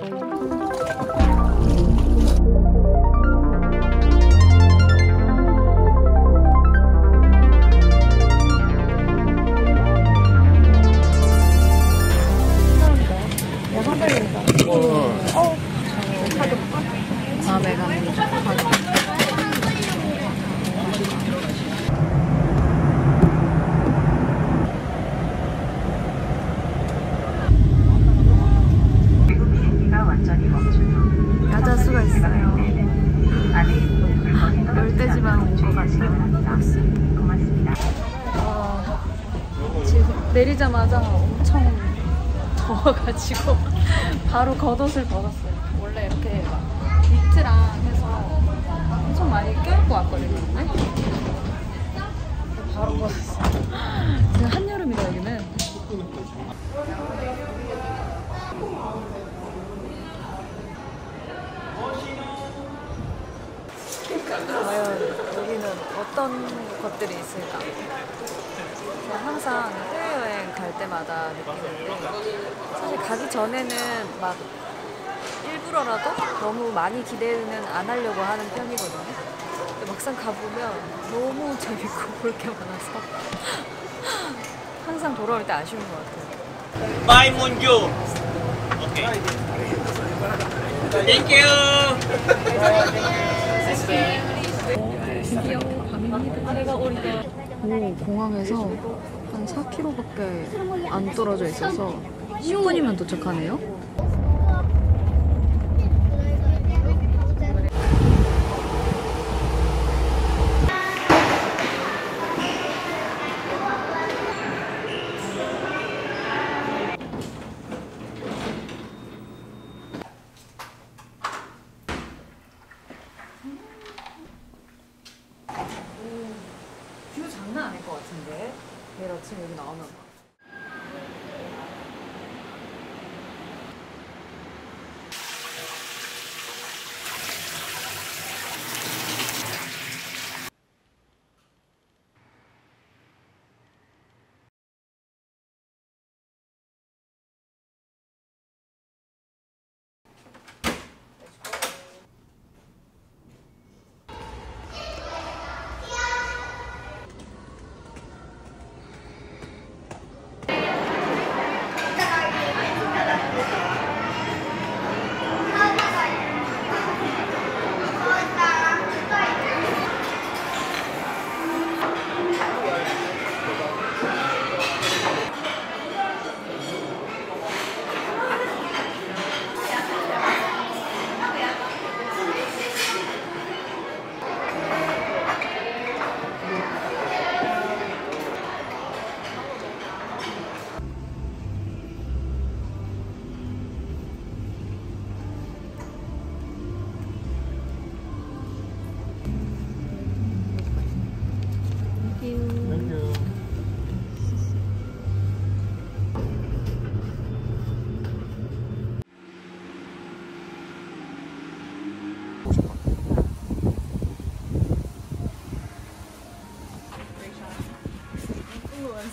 다음 고맙습니다. 아, 지금 내리자마자 엄청 더워가지고 바로 겉옷을 벗었어요. 원래 이렇게 막 니트랑 해서 엄청 많이 껴입고 왔거든요. 근데 바로 벗었어요. 지금 한여름이다 여기는. 과연 여기는 어떤 것들이 있을까? 항상 해외여행 갈 때마다 느끼는데 사실 가기 전에는 막 일부러라도 너무 많이 기대는 안 하려고 하는 편이거든요. 근데 막상 가보면 너무 재밌고 볼 게 많아서 항상 돌아올 때 아쉬운 것 같아요. Bye Monjo. Okay. Thank you. 오, 공항에서 한 4km밖에 안 떨어져 있어서 10분이면 도착하네요. 뷰 장난 아닐 것 같은데. 내일 아침 여기 나오면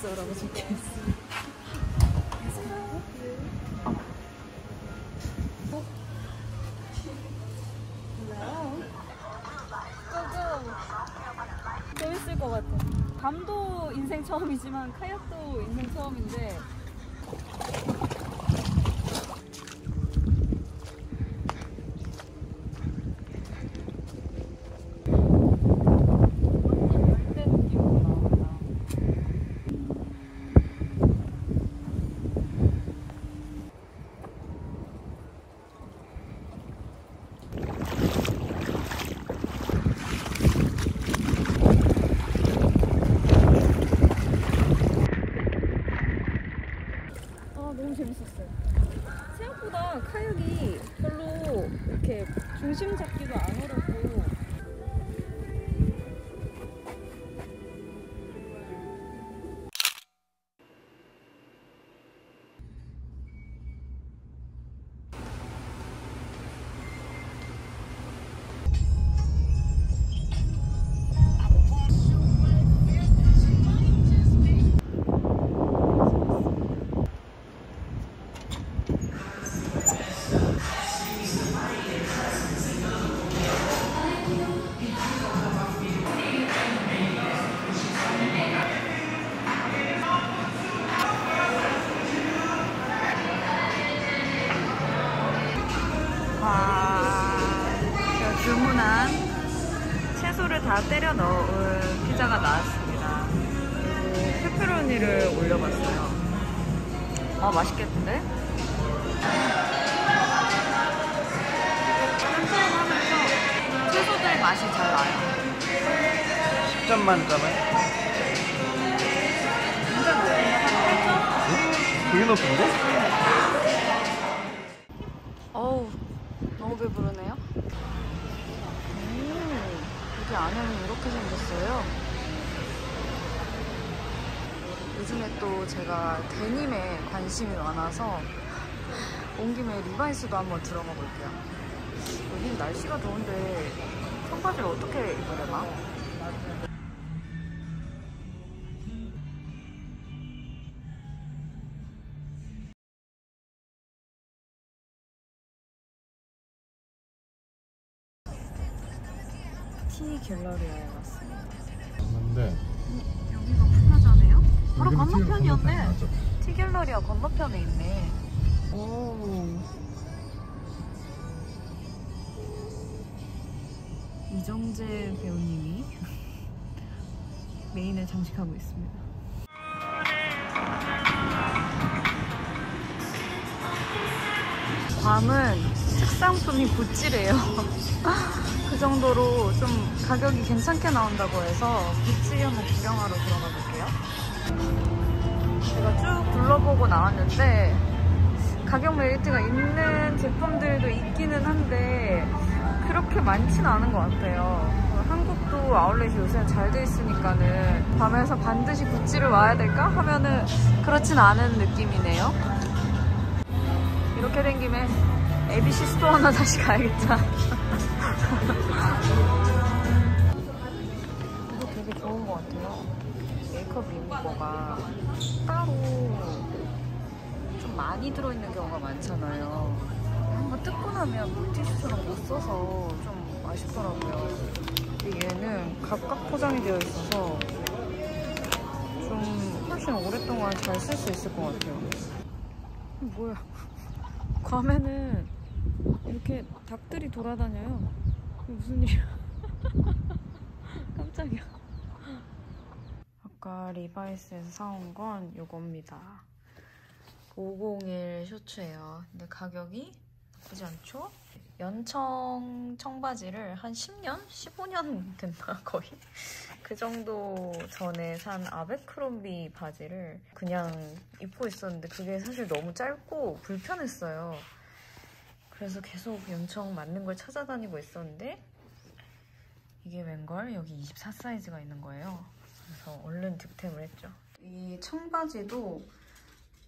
인플루언서라고 적혀 있어 재밌을 것 같아. 밤도 인생 처음이지만 카약도 인생 처음인데 다 때려 넣은 피자가 나왔습니다. 페페로니를 올려봤어요. 아 맛있겠는데? 쫀쫀하면서 채소들 맛이 잘 나요. 10점 만점에 진짜 한 되게 높은데? 8점? 어우 너무 배부르네요. 음, 여기 안에는 이렇게 생겼어요. 요즘에 또 제가 데님에 관심이 많아서 온 김에 리바이스도 한번 들어가 볼게요. 여긴 날씨가 더운데 청바지를 어떻게 입으려나? T Galleria에 왔습니다. 맞는데 여기가 플라자네요? 바로 건너편이었네. 건너편 맞아. T Galleria 건너편에 있네. 오. 이정재 배우님이 메인을 장식하고 있습니다. 괌은 특상품이 구찌래요. 그 정도로 좀 가격이 괜찮게 나온다고 해서 구찌 한번 구경하러 들어가 볼게요. 제가 쭉 둘러보고 나왔는데 가격 메리트가 있는 제품들도 있기는 한데 그렇게 많지는 않은 것 같아요. 한국도 아울렛이 요새 잘 돼 있으니까는 밤에서 반드시 구찌를 와야 될까 하면은 그렇진 않은 느낌이네요. 이렇게 된 김에 ABC Store 하나 다시 가야겠다. 이거 되게 좋은 것 같아요. 메이크업 리무버가 따로 좀 많이 들어있는 경우가 많잖아요. 한번 뜯고 나면 물티슈처럼 못 써서 좀 아쉽더라고요. 근데 얘는 각각 포장이 되어 있어서 좀 훨씬 오랫동안 잘 쓸 수 있을 것 같아요. 뭐야? 괌에는 이렇게 닭들이 돌아다녀요. 무슨 일이야? 깜짝이야. 아까 리바이스에서 사온 건 요겁니다. 501 셔츠예요. 근데 가격이 나쁘지 않죠? 연청 청바지를 한 10년? 15년 됐나 거의? 그 정도 전에 산 아베크롬비 바지를 그냥 입고 있었는데 그게 사실 너무 짧고 불편했어요. 그래서 계속 연청 맞는 걸 찾아다니고 있었는데 이게 웬걸 여기 24 사이즈가 있는 거예요. 그래서 얼른 득템을 했죠. 이 청바지도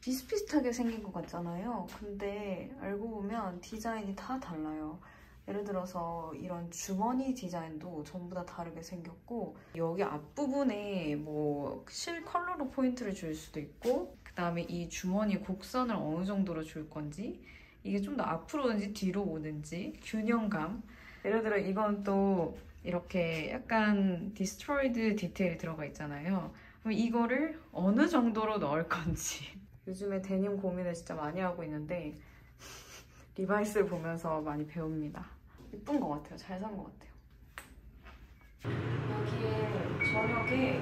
비슷비슷하게 생긴 것 같잖아요. 근데 알고 보면 디자인이 다 달라요. 예를 들어서 이런 주머니 디자인도 전부 다 다르게 생겼고 여기 앞부분에 뭐 실 컬러로 포인트를 줄 수도 있고 그 다음에 이 주머니 곡선을 어느 정도로 줄 건지 이게 좀 더 앞으로 오는지 뒤로 오는지 균형감 예를 들어 이건 또 이렇게 약간 destroyed 디테일이 들어가 있잖아요. 그럼 이거를 어느 정도로 넣을 건지 요즘에 데님 고민을 진짜 많이 하고 있는데 리바이스를 보면서 많이 배웁니다. 예쁜 것 같아요. 잘 산 것 같아요. 여기에 저녁에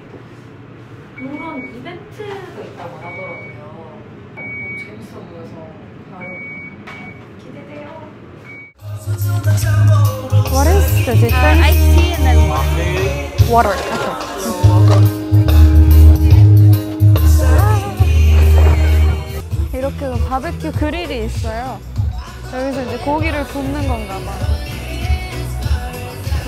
이런 이벤트가 있다고 하더라고요. 너무 재밌어 보여서 바로. What is the difference? Iced tea and then water. 이렇게 바베큐 그릴이 있어요. 여기서 이제 고기를 굽는 건가 봐.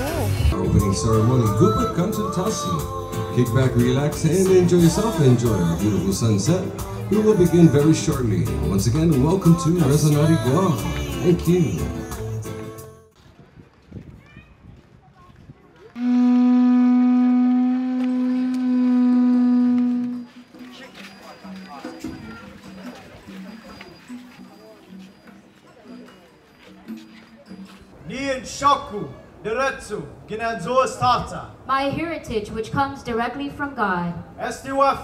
오. opening ceremony. Group come to Tassie. Kick back, relax, and enjoy yourself. Enjoy a beautiful sunset. We will begin very shortly. Once again, welcome to Resonati Guam. Thank you. My heritage, which comes directly from God.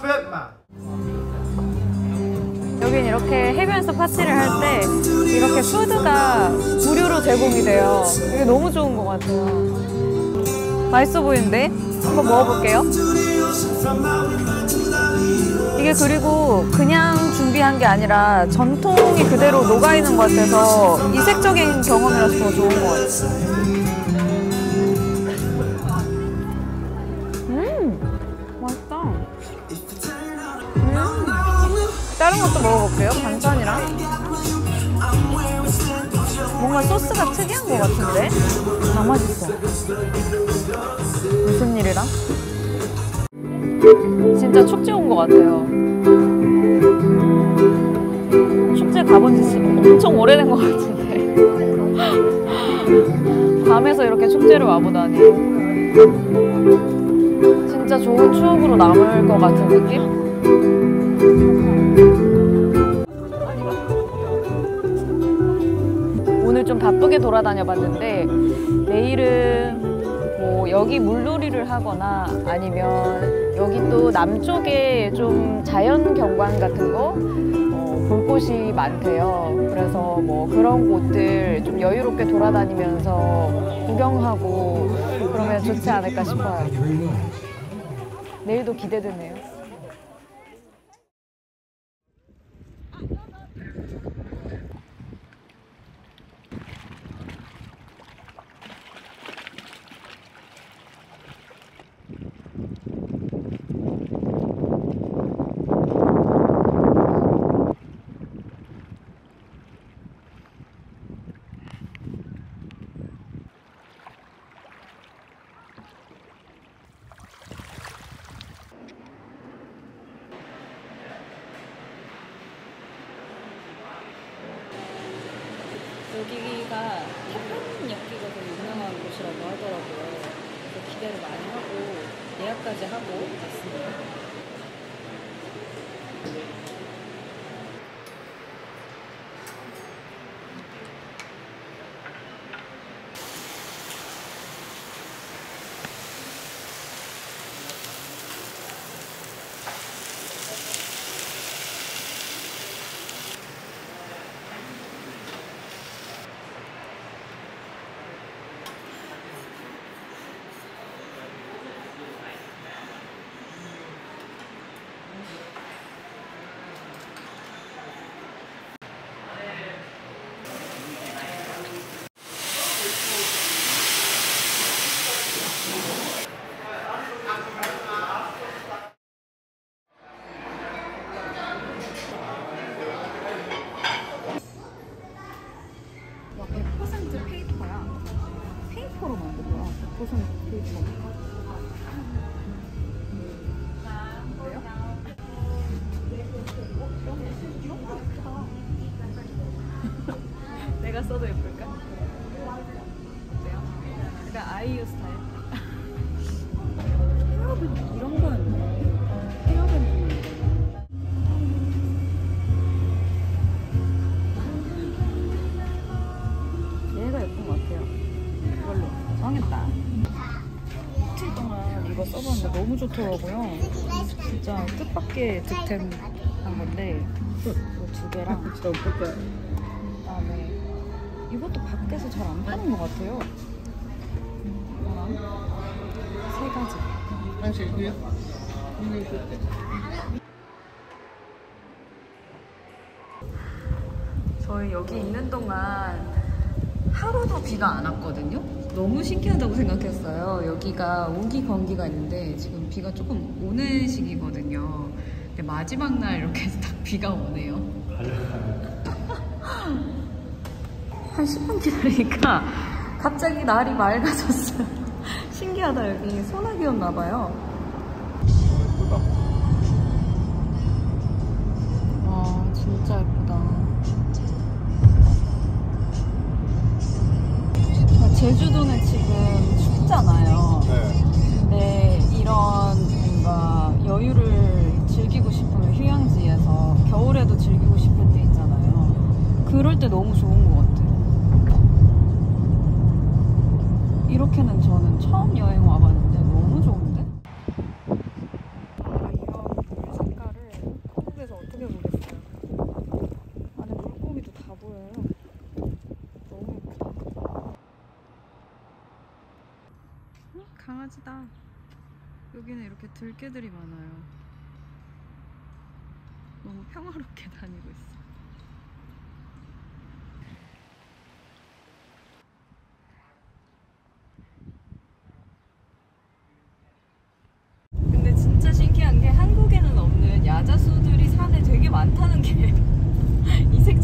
Fitma. 여긴 이렇게 해변에서 파티를 할 때 이렇게 푸드가 무료로 제공이 돼요. 이게 너무 좋은 것 같아요. 맛있어 보이는데? 한번 먹어볼게요. 이게 그리고 그냥 준비한 게 아니라 전통이 그대로 녹아있는 것 같아서 이색적인 경험이라서 더 좋은 것 같아요. 다른 것도 먹어볼게요. 반찬이랑. 뭔가 소스가 특이한 것 같은데? 다 맛있어. 무슨 일이랑? 진짜 축제 온 것 같아요. 축제 가본 지 엄청 오래된 것 같은데. 밤에서 이렇게 축제를 와보다니. 진짜 좋은 추억으로 남을 것 같은 느낌? 좀 바쁘게 돌아다녀 봤는데 내일은 뭐 여기 물놀이를 하거나 아니면 여기 또 남쪽에 좀 자연 경관 같은 거 어, 볼 곳이 많대요. 그래서 뭐 그런 곳들 좀 여유롭게 돌아다니면서 구경하고 그러면 좋지 않을까 싶어요. 내일도 기대되네요. 여기가 태판 엽기가 되게 유명한 곳이라고 하더라고요. 그래서 기대를 많이 하고 예약까 내가 써도 예쁠까? 어때요? 약간 아이유 스타일. 헤어밴드 이런 건 헤어밴드. 얘가 예쁜 것 같아요. 이걸로 정했다. 이틀 동안 이거 써봤는데 너무 좋더라고요. 진짜 뜻밖의 득템 한 건데 이거 두 개랑 그다음에 이것도 밖에서 잘 안 파는 것 같아요. 세 가지. 저희 여기 있는 동안 하루도 비가 안 왔거든요. 너무 신기하다고 생각했어요. 여기가 우기 건기가 있는데 지금 비가 조금 오는 시기거든요. 근데 마지막 날 이렇게 해서 딱 비가 오네요. 한 10분 기다리니까 갑자기 날이 맑아졌어요. 신기하다 여기 소나기였나 봐요. 와 진짜 예쁘다. 아, 제주도는 지금 춥잖아요. 근데 이런 뭔가 여유를 즐기고 싶으면 휴양지에서 겨울에도 즐기고 싶을 때 있잖아요. 그럴 때 너무 좋은 것 같아요. 이렇게는 저는 처음 여행 와봤는데 너무 좋은데? 아, 이런 물 색깔을 한국에서 어떻게 보겠어요? 안에 물고기도 다 보여요. 너무 예쁘다. 강아지 여기는 이렇게 들개들이 많아요. 너무 평화롭게 다니고 있어. 근데 진짜 신기한 게 한국에는 없는 야자수들이 산에 되게 많다는 게 이 색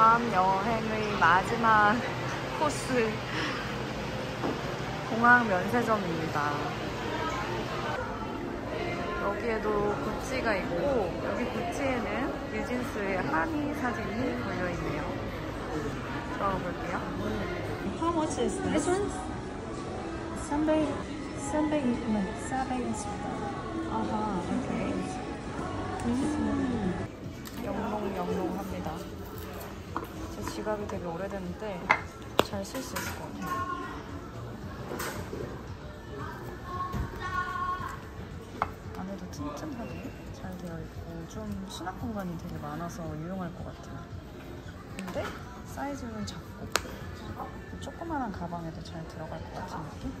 다음 여행의 마지막 코스 공항 면세점입니다. 여기에도 구찌가 있고 여기 구찌에는 뉴진스의 한이 사진이 걸려 있네요. 들어가 볼게요. How much is this? This one? 300, 300, no, 400원입니다. 아하, 오케이. 음. 지갑이 되게 오래됐는데 잘 쓸 수 있을 것 같아요. 안에도 튼튼하게 잘 되어 있고 좀 수납 공간이 되게 많아서 유용할 것 같아요. 근데 사이즈는 작고 조그만한 가방에도 잘 들어갈 것 같은 느낌?